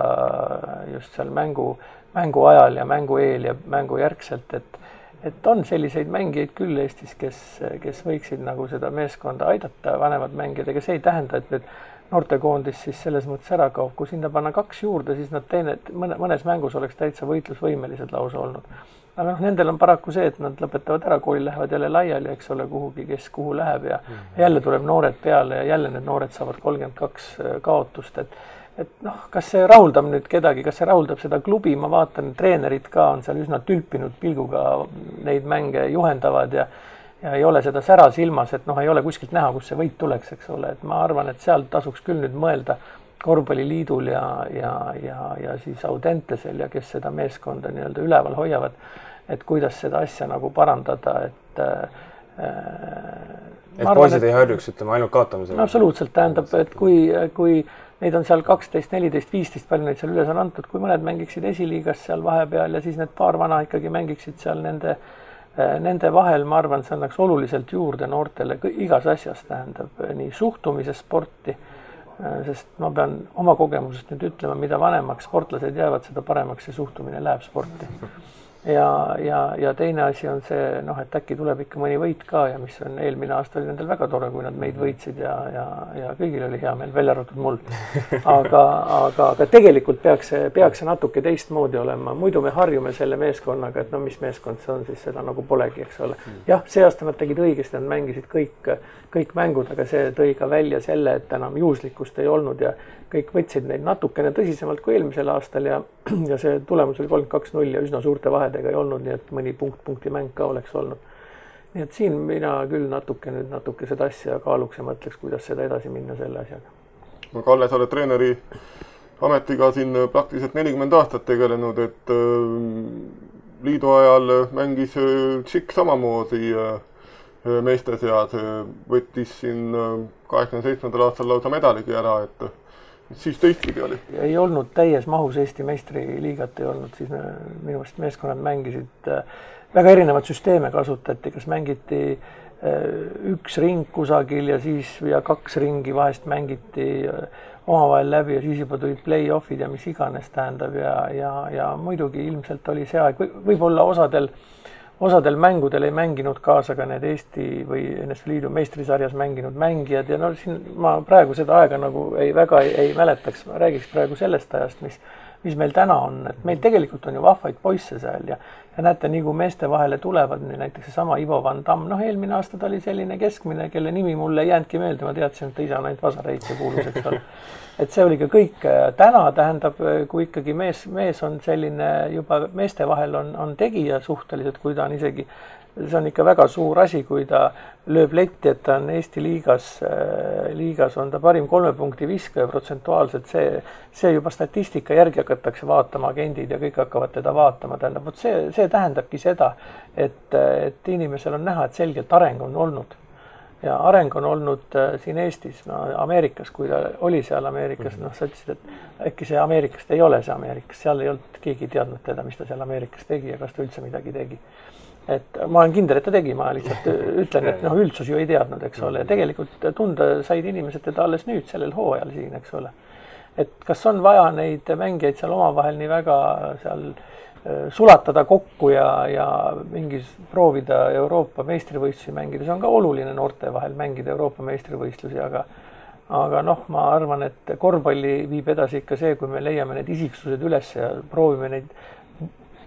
just seal mängu, mängu ajal ja mängu eel ja mängu järgselt, et et on selliseid mängijaid küll Eestis, kes, kes võiksid nagu seda meeskonda aidata, vanemad mängijad, ega see ei tähenda, et nüüd noortekoondis siis selles mõttes ära kaob, kui sinna panna kaks juurde, siis nad teine, mõne, mõnes mängus oleks täitsa võitlusvõimelised lausa olnud. aga noh, nendel on paraku see, et nad lõpetavad ära, kooli lähevad jälle laiali, eks ole, kuhugi, kes kuhu läheb ja -hmm. jälle tuleb noored peale ja jälle need noored saavad kolmkümmend kaks kaotust, et et noh, kas see rahuldab nüüd kedagi, kas see rahuldab seda klubi, ma vaatan, treenerid ka on seal üsna tülpinud pilguga neid mänge juhendavad ja ja ei ole seda sära silmas, et noh, ei ole kuskilt näha, kust see võit tuleks, eks ole, et ma arvan, et seal tasuks küll nüüd mõelda korvpalliliidul ja, ja, ja, ja siis Audentesel ja kes seda meeskonda nii-öelda üleval hoiavad, et kuidas seda asja nagu parandada, et äh, et poisid ei harjuks, ütleme, ainult kaotamisega. absoluutselt, tähendab, et kui, kui Neid on seal kaksteist, neliteist, viisteist, palju neid seal üles on antud, kui mõned mängiksid esiliigas seal vahepeal ja siis need paar vana ikkagi mängiksid seal nende, eh, nende vahel, ma arvan, see annaks oluliselt juurde noortele igas asjas, tähendab nii suhtumises sporti, sest ma pean oma kogemusest nüüd ütlema, mida vanemaks sportlased jäävad, seda paremaks see suhtumine läheb sporti. Ja, ja, ja teine asi on see noh, et äkki tuleb ikka mõni võit ka ja mis on eelmine aasta oli nendel väga tore, kui nad meid võitsid ja, ja, ja kõigil oli hea meel, välja arvatud mul. aga, aga, aga tegelikult peaks see, peaks see natuke teistmoodi olema, muidu me harjume selle meeskonnaga, et no mis meeskond see on, siis seda nagu polegi, eks ole. jah, see aasta nad tegid õigesti, nad mängisid kõik, kõik mängud, aga see tõi ka välja selle, et enam juhuslikkust ei olnud ja kõik võtsid neid natukene tõsisemalt kui eelmisel aastal ja, ja see tulemus oli kolmkümmend kaks null ja üsna suurte vahedega ei olnud, nii et mõni punkt punkti mäng ka oleks olnud. nii et siin mina küll natuke nüüd natuke seda asja kaaluks ja mõtleks, kuidas seda edasi minna selle asjaga. no Kalle, sa oled treeneri ametiga siin praktiliselt nelikümmend aastat tegelenud, et äh, liidu ajal mängis äh, Tšikk samamoodi äh, meeste seas, võttis siin kaheksakümne seitsmendal aastal lausa medaligi ära, et siis teistpidi oli? ei olnud täies mahus Eesti meistriliigat ei olnud, siis me, minu meelest meeskonnad mängisid äh, väga erinevaid süsteeme kasutati, kas mängiti äh, üks ring kusagil ja siis ja kaks ringi vahest mängiti äh, omavahel läbi ja siis juba tulid play-off'id ja mis iganes tähendab ja, ja, ja muidugi ilmselt oli see aeg, võib-olla osadel äh, osadel mängudel ei mänginud kaasa ka need Eesti või NSV Liidu meistrisarjas mänginud mängijad ja no siin ma praegu seda aega nagu ei, väga ei, ei mäletaks, ma räägiks praegu sellest ajast, mis, mis meil täna on, et meil tegelikult on ju vahvaid poisse seal ja ja näete, nii kui meeste vahele tulevad, näiteks seesama Ivo Van Damm, noh, eelmine aasta ta oli selline keskmine, kelle nimi mulle ei jäänudki meelde, ma teadsin, et ta ise on ainult vasareit ja kuulus, eks ole et see oli ka kõik. täna tähendab, kui ikkagi mees, mees on selline juba meeste vahel on, on tegija suhteliselt, kui ta on isegi, see on ikka väga suur asi, kui ta lööb letti, et ta on Eesti liigas, liigas on ta parim kolme punkti viskaja protsentuaalselt, see, see juba statistika järgi hakatakse vaatama, agendid ja kõik hakkavad teda vaatama, tähendab, vot see, see tähendabki seda, et, et inimesel on näha, et selgelt areng on olnud ja areng on olnud äh, siin Eestis, no Ameerikas, kui ta oli seal Ameerikas noh, sa ütlesid, et äkki see Ameerikast ei ole see Ameerikas, seal ei olnud, keegi ei teadnud teda, mis ta seal Ameerikas tegi ja kas ta üldse midagi tegi. Et ma olen kindel, et ta tegi, ma lihtsalt ütlen, et noh, üldsus ju ei teadnud, eks ole, ja tegelikult tunda said inimesed teda alles nüüd sellel hooajal siin, eks ole. et kas on vaja neid mängijaid seal omavahel nii väga seal Äh, sulatada kokku ja, ja mingis, proovida Euroopa meistrivõistlusi mängida, see on ka oluline noorte vahel mängida Euroopa meistrivõistlusi, aga aga noh, ma arvan, et korvpalli viib edasi ikka see, kui me leiame need isiksused üles ja proovime neid,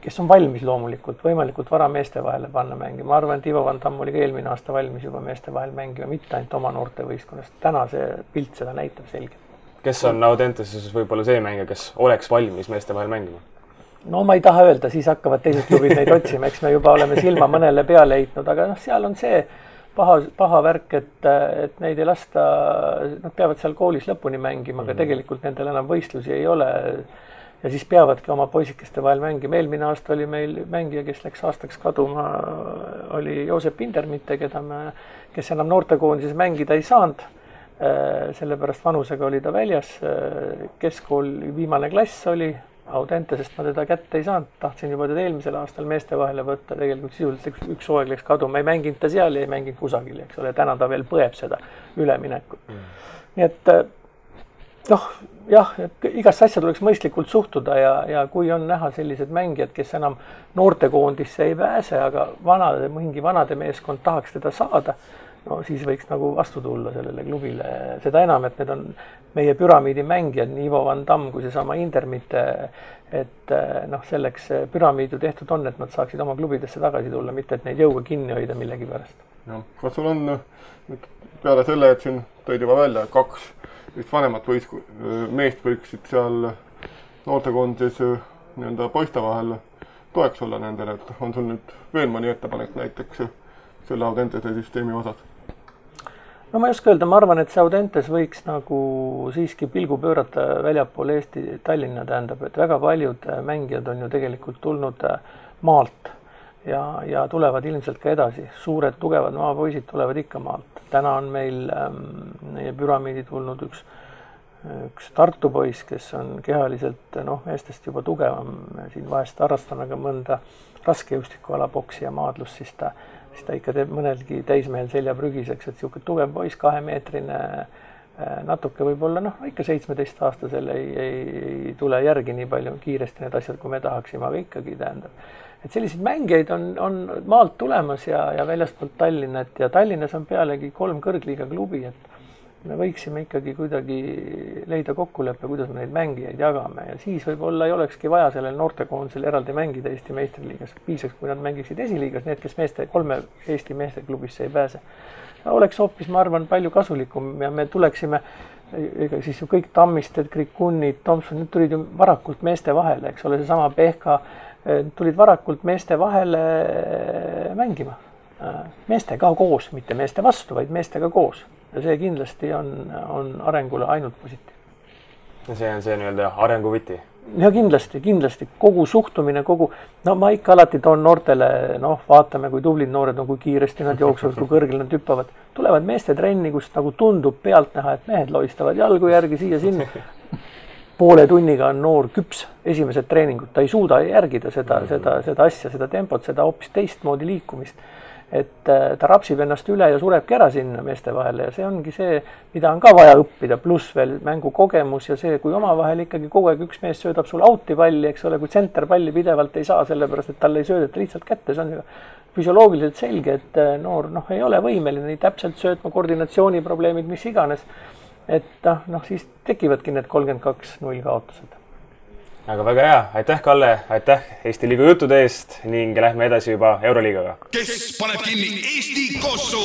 kes on valmis loomulikult, võimalikult vara meeste vahele panna mängima. ma arvan, et Ivo Van Tamm oli ka eelmine aasta valmis juba meeste vahel mängima, mitte ainult oma noortevõistkonnast. täna see pilt seda näitab selgelt. kes on Audenteses võib-olla see mängija, kes oleks valmis meeste vahel mängima? no ma ei taha öelda, siis hakkavad teised klubid neid otsima, eks me juba oleme silma mõnele peale heitnud, aga noh, seal on see paha, paha värk, et, et neid ei lasta, nad peavad seal koolis lõpuni mängima, aga mhm. tegelikult nendel enam võistlusi ei ole. Ja siis peavadki oma poisikeste vahel mängima. eelmine aasta oli meil mängija, kes läks aastaks kaduma, oli Joosep Indermitte, keda me, kes enam noortekoondises mängida ei saanud. Sellepärast vanusega oli ta väljas, keskkool viimane klass oli, Audentesest ma teda kätte ei saanud, tahtsin juba teda eelmisel aastal meeste vahele võtta, tegelikult sisuliselt üks, üks hooaeg läks kaduma, ei mänginud ta seal ja ei mänginud kusagil, eks ole, täna ta veel põeb seda üleminekut. Mm.. nii et äh, noh, jah, igasse asja tuleks mõistlikult suhtuda ja, ja kui on näha sellised mängijad, kes enam noortekoondisse ei pääse, aga vanade, mingi vanade meeskond tahaks teda saada no siis võiks nagu vastu tulla sellele klubile, seda enam, et need on meie püramiidi mängijad, nii Ivo Van Damm kui seesama Indermitte, et noh, selleks püramiid ju tehtud on, et nad saaksid oma klubidesse tagasi tulla, mitte et neid jõuga kinni hoida millegipärast. jah, kas sul on nüüd peale selle, et siin tõid juba välja, kaks vist vanemat võist-, meest võiksid seal noortekoondises nii-öelda poiste vahel toeks olla nendele, et on sul nüüd veel mõni ettepanek näiteks selle Audentese süsteemi osas? no ma ei oska öelda, ma arvan, et see Audentes võiks nagu siiski pilgu pöörata väljapoole Eesti, Tallinna tähendab, et väga paljud äh, mängijad on ju tegelikult tulnud äh, maalt ja, ja tulevad ilmselt ka edasi. suured tugevad maapoisid tulevad ikka maalt. Täna on meil ähm, meie püramiidi tulnud üks, üks Tartu poiss, kes on kehaliselt noh, meestest juba tugevam, siin vahest harrastan aga mõnda raskejõustikuala boksi ja maadlust, siis ta siis ta ikka teeb mõnelgi täismehel selja prügiseks, et niisugune tugev poiss, kahemeetrine, natuke võib-olla noh, ikka seitsmeteistaastasel ei, ei, ei tule järgi nii palju kiiresti need asjad, kui me tahaksime, aga ikkagi tähendab, et selliseid mängijaid on, on maalt tulemas ja, ja väljastpoolt Tallinnat ja Tallinnas on pealegi kolm kõrgliiga klubi, et me võiksime ikkagi kuidagi leida kokkuleppe, kuidas me neid mängijaid jagame ja siis võib-olla ei olekski vaja sellel noortekoondisel eraldi mängida Eesti meistriliigas, piisaks, kui nad mängiksid esiliigas, need, kes meeste, kolme Eesti meesteklubisse ei pääse. oleks hoopis, ma arvan, palju kasulikum ja me tuleksime, ega siis ju kõik Tammisted, Krikunid, Tomson, need tulid ju varakult meeste vahele, eks ole, seesama Pehka, tulid varakult meeste vahele mängima. meestega koos, mitte meeste vastu, vaid meestega koos ja see kindlasti on, on arengule ainult positiivne. see on see nii-öelda arengu võti? ja kindlasti, kindlasti kogu suhtumine, kogu, no ma ikka alati toon noortele, noh, vaatame, kui tublid noored on, kui kiiresti nad jooksevad, kui kõrgel nad hüppavad. tulevad meestetrenni, kus nagu tundub pealtnäha, et mehed lohistavad jalgu järgi siia-sinna. Poole tunniga on noor küps, esimesed treeningud, ta ei suuda järgida seda, seda, seda asja, seda tempot, seda hoopis teistmoodi liikumist et äh, ta rapsib ennast üle ja surebki ära sinna meeste vahele ja see ongi see, mida on ka vaja õppida, pluss veel mängukogemus ja see, kui omavahel ikkagi kogu aeg üks mees söödab sulle out'i palli, eks ole, kui tsenter palli pidevalt ei saa, sellepärast et talle ei söödeta lihtsalt kätte, see on ju füsioloogiliselt selge, et äh, noor noh, ei ole võimeline nii täpselt söötma, koordinatsiooniprobleemid, mis iganes. Et noh, noh siis tekivadki need kolmkümmend kaks null kaotused aga väga hea, aitäh, Kalle, aitäh Eesti liiga juttude eest ning lähme edasi juba Euroliigaga. kes paneb kinni Eesti Kossu,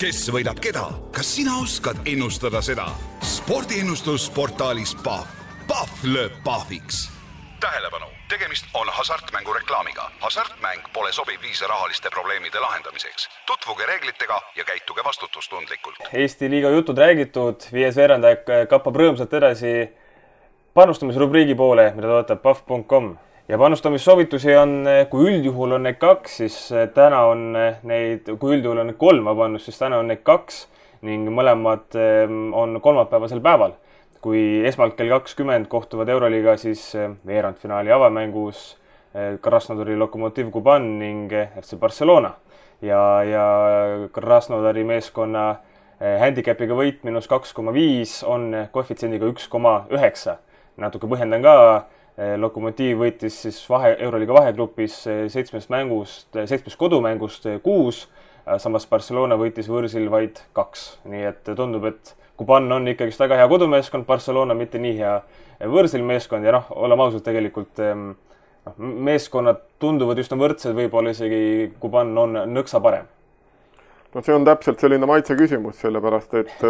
kes võidab keda, kas sina oskad ennustada seda? spordiennustus portaalis Pahv, Pahv lööb pahviks. Tähelepanu, tegemist on hasartmängu reklaamiga. hasartmäng pole sobiv viis rahaliste probleemide lahendamiseks. tutvuge reeglitega ja käituge vastutustundlikult. Eesti liiga jutud räägitud, viies veerandaeg kappab rõõmsalt edasi panustamisrubriigi poole, mida toetab pahv.com ja panustamissoovitusi on, kui üldjuhul on neid kaks, siis täna on neid, kui üldjuhul on kolm, vabandust, siis täna on neid kaks ning mõlemad eh, on kolmapäevasel päeval. Kui esmalt kell kakskümmend kohtuvad Euroliiga, siis veerandfinaali avamängus Krasnodari Lokomotiv Kuban ning FC Barcelona ja, ja Krasnodari meeskonna handicap'iga võit miinus kaks koma viis on koefitsiendiga üks koma üheksa natuke põhjendan ka. Eh, Lokomotiiv võitis siis vahe, Euroliiga vahegrupis eh, seitsmest mängust, eh, seitsmest kodumängust kuus. Samas Barcelona võitis võõrsil vaid kaks, nii et tundub, et Kuban on ikkagist väga hea kodumeeskond, Barcelona mitte nii hea võõrsil meeskond ja noh, oleme ausad, tegelikult ehm, noh, meeskonnad tunduvad üsna võrdsed, võib-olla isegi Kuban on nõksa parem. no see on täpselt selline maitse küsimus, sellepärast et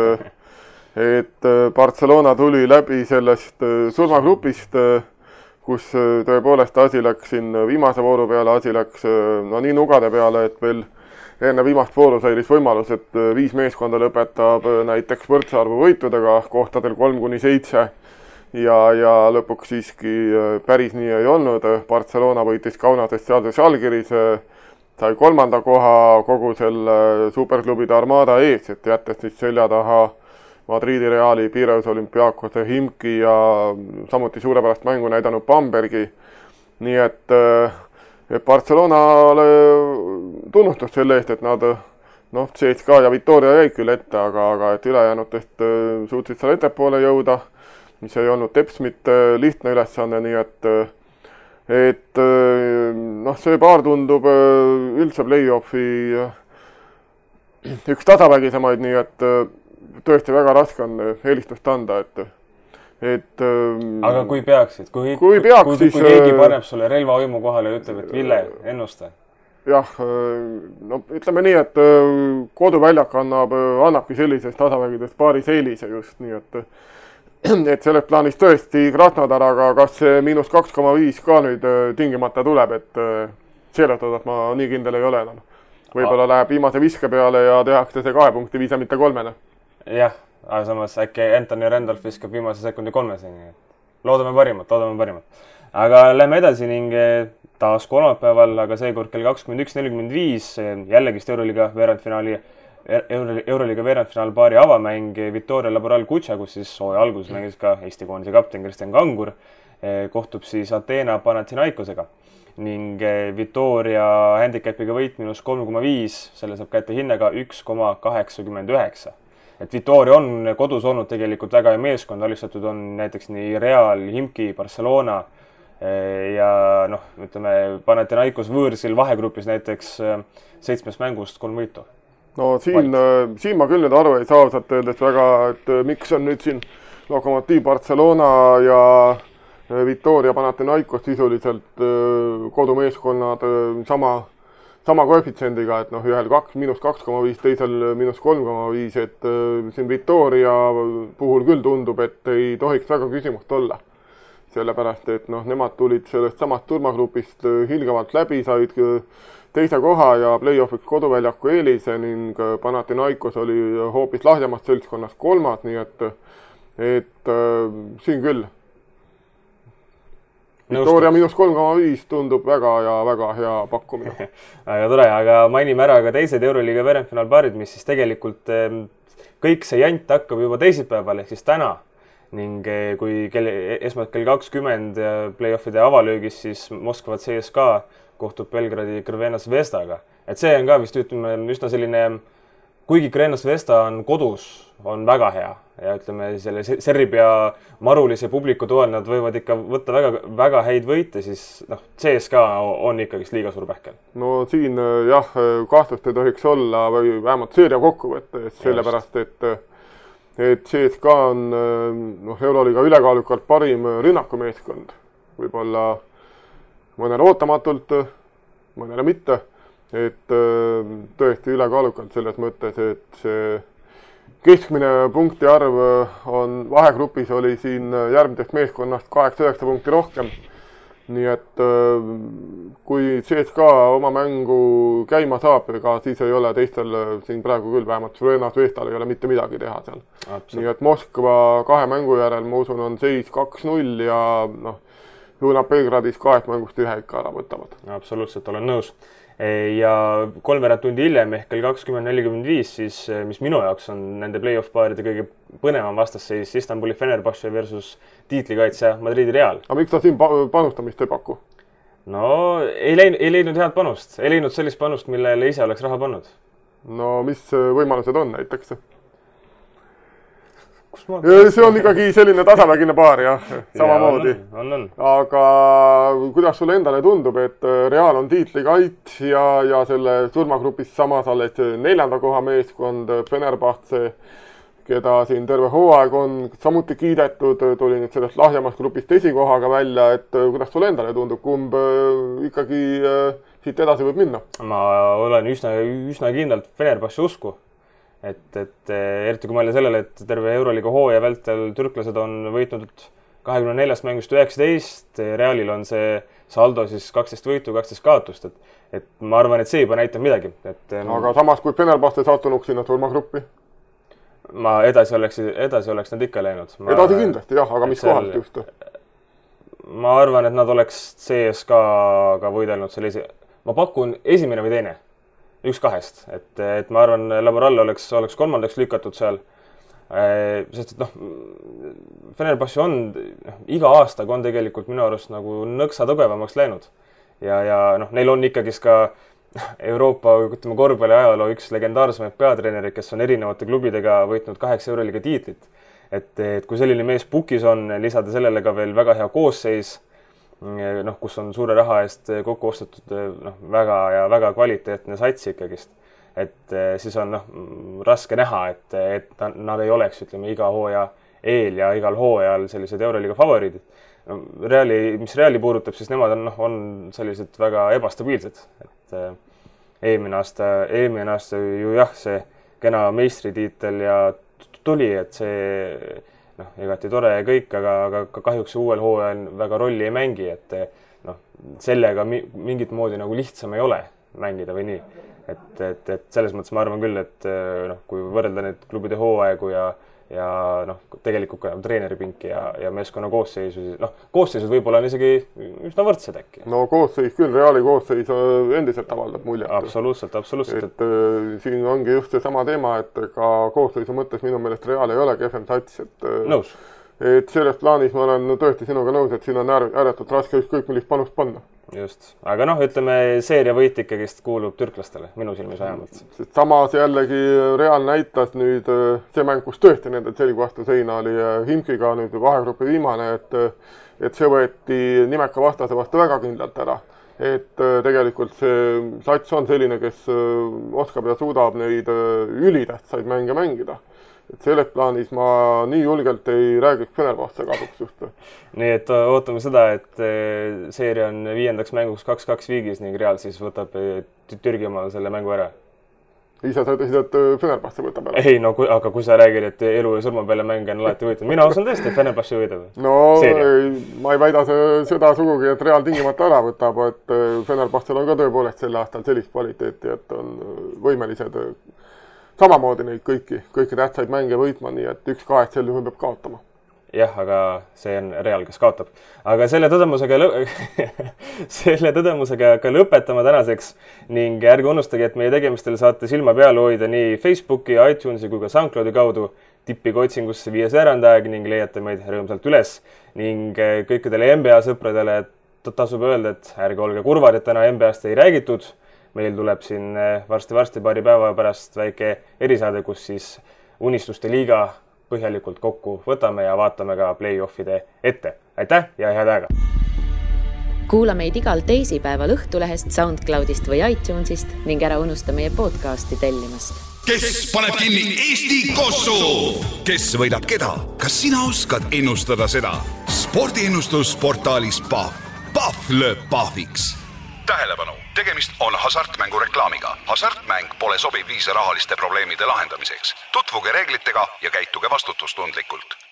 et äh, Barcelona tuli läbi sellest äh, surmagrupist, äh, kus tõepoolest asi läks siin viimase vooru peale, asi läks no nii nugade peale, et veel enne viimast vooru sai siis võimalus, et viis meeskonda lõpetab näiteks võrdse arvu võitudega kohtadel kolm kuni seitse ja, ja lõpuks siiski päris nii ei olnud. Barcelona võitis Kaunasest sealses allkirjas, sai kolmanda koha kogu selle superklubide armada ees, et jättes siis selja taha Madridi Reali, Piraeus olümpiaakose Himki ja samuti suurepärast mängu näidanud Bambergi. nii et, et Barcelonale tunnustus selle eest, et nad noh, CSKA ja Victoria jäid küll ette, aga, aga et ülejäänutest eh, suutsid seal ettepoole jõuda, mis ei olnud teps mitte lihtne ülesanne, nii et et noh, see paar tundub üldse play-off'i üks tasavägisemaid, nii et tõesti väga raske on äh, eelistust anda, et, et. Ähm, aga kui peaksid, kui, kui, peaks, kui, siis, kui keegi äh, paneb sulle relvavõimu kohale ja ütleb, et Ville, ennusta. jah, äh, no ütleme nii, et koduväljak annab, annabki sellisest tasavägidest paaris eelise just, nii et et selles plaanis tõesti Krasnodar, aga kas see miinus kaks koma viis ka nüüd tingimata tuleb, et selles osas ma nii kindel ei ole enam. võib-olla läheb viimase viske peale ja tehakse see kahe punkti viisa, mitte kolmene jah, aga samas äkki Anthony Randolph viskab viimase sekundi kolmeseni. loodame parimat, loodame parimat. aga lähme edasi ning eh, taas kolmapäeval, aga seekord kell kakskümmend üks, nelikümmend viis, eh, jällegist Euroliiga veerandfinaali Euro, Euroliiga veerandfinaalpaari avamäng Victoria Laboral Kutša, kus siis hooaja alguses mängis ka Eesti koondise kapten Kristjan Kangur, eh, kohtub siis Ateena Panathinaikosega ning Victoria handicap'iga võit miinus kolm koma viis, selle saab kätte hinnaga üks koma kaheksakümmend üheksa et Victoria on kodus olnud tegelikult väga hea meeskond, alistatud on näiteks nii Real, Himki, Barcelona ja noh, ütleme Panathinaikos võõrsil vahegrupis näiteks seitsmest mängust kolm võitu. no siin, siin ma küll nüüd aru ei saa ausalt öeldes väga, et miks on nüüd siin Lokomotiiv Barcelona ja Victoria Panathinaikos sisuliselt kodumeeskonnad sama sama koefitsiendiga, et noh, ühel kaks, miinus kaks koma viis, teisel miinus kolm koma viis, et äh, siin Victoria puhul küll tundub, et ei tohiks väga küsimust olla. sellepärast, et noh, nemad tulid sellest samast turmagrupist äh, hiilgavalt läbi, said äh, teise koha ja play-off'iks koduväljaku eelise ning Panathinaikos oli hoopis lahjemast seltskonnast kolmas, nii et, et äh, siin küll Victoria miinus kolm koma viis tundub väga ja väga hea pakkumine. Väga tore, aga mainime ära ka teised Euroliiga veerandfinaalpaarid, mis siis tegelikult ehm, kõik see jant hakkab juba teisipäeval ehk siis täna. Ning eh, kui kell, esmalt kell kakskümmend play-off'ide avalöögis, siis Moskva CSKA kohtub Belgradi Crvena Zvezdaga. et see on ka vist ütleme üsna selline, kuigi Crvena Zvezda on kodus, on väga hea ja ütleme, selle Serbia marulise publiku toel nad võivad ikka võtta väga, väga häid võite, siis noh, CSKA on ikkagist liiga suur pähkel. no siin jah, kahtlust ei tohiks olla või vähemalt seeria kokkuvõttes, sellepärast et et CSKA on noh, Euroliiga ülekaalukalt parim rünnakumeeskond, võib-olla mõnele ootamatult, mõnele mitte, et tõesti ülekaalukalt selles mõttes, et see keskmine punkti arv äh, on vahegrupis oli siin äh, järgmisest meeskonnast kaheksa-üheksa punkti rohkem. nii et äh, kui CSKA oma mängu käima saab, ega siis ei ole teistel siin praegu küll, vähemalt Slovenas Vestal ei ole mitte midagi teha seal. nii et Moskva kahe mängu järel, ma usun, on seis kaks-null ja noh, ju nad Belgradis kahest mängust ühe ikka ära võtavad. absoluutselt, olen nõus ja kolmveerand tundi hiljem ehk kell kakskümmend nelikümmend viis, siis mis minu jaoks on nende play-off paaride kõige põnevam vastasseis Istanbuli Fenerbahce versus tiitlikaitsja Madridi Real. aga miks ta siin panustamist ei paku? no ei leidnud, ei leidnud head panust, ei leidnud sellist panust, millele ise oleks raha pannud. no mis võimalused on näiteks? See on ikkagi selline tasavägine paar jah, samamoodi. aga kuidas sulle endale tundub, et äh, Real on tiitlikait ja, ja selle surmagrupis samas alles neljanda koha meeskond Fenerbahce, keda siin terve hooaeg on samuti kiidetud, tuli nüüd sellest lahjemast grupist esikohaga välja, et äh, kuidas sulle endale tundub, kumb äh, ikkagi siit edasi võib minna? ma olen üsna, üsna kindlalt Fenerbahce usku et, et eh, eriti kui mõelda sellele, et terve Euroliiga hooaja vältel türklased on võitnud kahekümne neljast mängust üheksateist, Realil on see saldo siis kaksteist võitu, kaksteist kaotust, et et ma arvan, et see juba näitab midagi, et eh, aga samas, kui Fenerbahce sattunuks sinna surmagruppi? ma edasi oleks, edasi oleks nad ikka läinud. edasi kindlasti jah, aga mis kohalt just? ma arvan, et nad oleks CS-ga võidelnud selle esi-, ma pakun esimene või teine üks kahest, et, et ma arvan, Laboral oleks, oleks kolmandaks lükatud seal. Äh, sest et noh, Fenerbahce on noh, iga aastaga on tegelikult minu arust nagu nõksa tugevamaks läinud. ja, ja noh, neil on ikkagist ka Euroopa, ütleme korvpalli ajaloo üks legendaarsemaid peatreenereid, kes on erinevate klubidega võitnud kaheksa euroliiga tiitlit. et, et kui selline mees pukis on, lisada sellele ka veel väga hea koosseis noh, kus on suure raha eest kokku ostetud noh, väga ja väga kvaliteetne sats ikkagist. et eh, siis on noh, raske näha, et, et nad ei oleks, ütleme, iga hooaja eel ja igal hooajal sellised Euroliiga favoriidid. no Reali, mis Reali puudutab, siis nemad on, noh, on sellised väga ebastabiilsed, et eh, eelmine aasta, eelmine aasta ju jah, see kena meistritiitel ja tuli, et see noh, igati tore ja kõik, aga, aga kahjuks uuel hooajal väga rolli ei mängi, et noh, sellega mingit moodi nagu lihtsam ei ole mängida või nii. et, et, et selles mõttes ma arvan küll, et noh, kui võrrelda neid klubide hooaegu ja ja noh, tegelikult ka treeneripinki ja, ja meeskonna koosseisu, noh, koosseisud võib-olla on isegi üsna võrdsed äkki. no koosseis küll, Reali koosseis äh, endiselt avaldab muljet. absoluutselt, absoluutselt. et äh, siin ongi just seesama teema, et ka koosseisu mõttes minu meelest Real ei ole kehvem sats, et äh, nõus. et selles plaanis ma olen tõesti sinuga nõus, et siin on äär, ääretult raske ükskõik millist panust panna just, aga noh, ütleme seeria võit ikkagist kuulub türklastele, minu silmis vähemalt. sest samas jällegi Real näitas nüüd äh, see mäng, kus tõesti nende selg vastu seina oli Himkiga nüüd vahegrupi viimane, et et see võeti nimeka vastase vastu väga kindlalt ära. et äh, tegelikult see sats on selline, kes oskab ja suudab neid ülitähtsaid mänge mängida et selles plaanis ma nii julgelt ei räägiks Fenerbahce kasuks just. nii et äh, ootame seda, et äh, seeria on viiendaks mänguks kaks-kaks viigis ning Real siis võtab äh, Türgimaal selle mängu ära. ise sa ütlesid, et Fenerbahce võtab ära. ei no kui, aga kui sa räägid, et elu ja surma peale mäng on alati võitud, mina usun tõesti, et Fenerbahce võidab. no ei, ma ei väida seda sugugi, et Real tingimata ära võtab, et Fenerbahce'l on ka tõepoolest sel aastal sellist kvaliteeti, et on võimelised samamoodi neid kõiki, kõiki tähtsaid mänge võitma, nii et üks kahest sel juhul peab kaotama. jah, aga see on Real, kes kaotab. aga selle tõdemusega selle tõdemusega ka lõpetame tänaseks ning ärge unustage, et meie tegemistel saate silma peal hoida nii Facebooki, iTunesi kui ka SoundCloudi kaudu tippiga otsingusse viies veerandaeg ning leiate meid rõõmsalt üles ning eh, kõikidele NBA sõpradele tasub öelda, et ärge olge kurvad, et täna NBA-st ei räägitud meil tuleb siin varsti-varsti eh, paari päeva pärast väike erisaade, kus siis Unistuste liiga põhjalikult kokku võtame ja vaatame ka play-offide ette. aitäh ja head aega! kuula meid igal teisipäeval Õhtulehest, SoundCloudist või iTunesist ning ära unusta meie podcasti tellimast. kes paneb kinni Eesti Kossu? kes võidab keda? kas sina oskad ennustada seda? spordiennustus portaalis Pahv. Pahv lööb pahviks. Tähelepanu tegemist on hasartmängureklaamiga. hasartmäng pole sobiv viis rahaliste probleemide lahendamiseks. tutvuge reeglitega ja käituge vastutustundlikult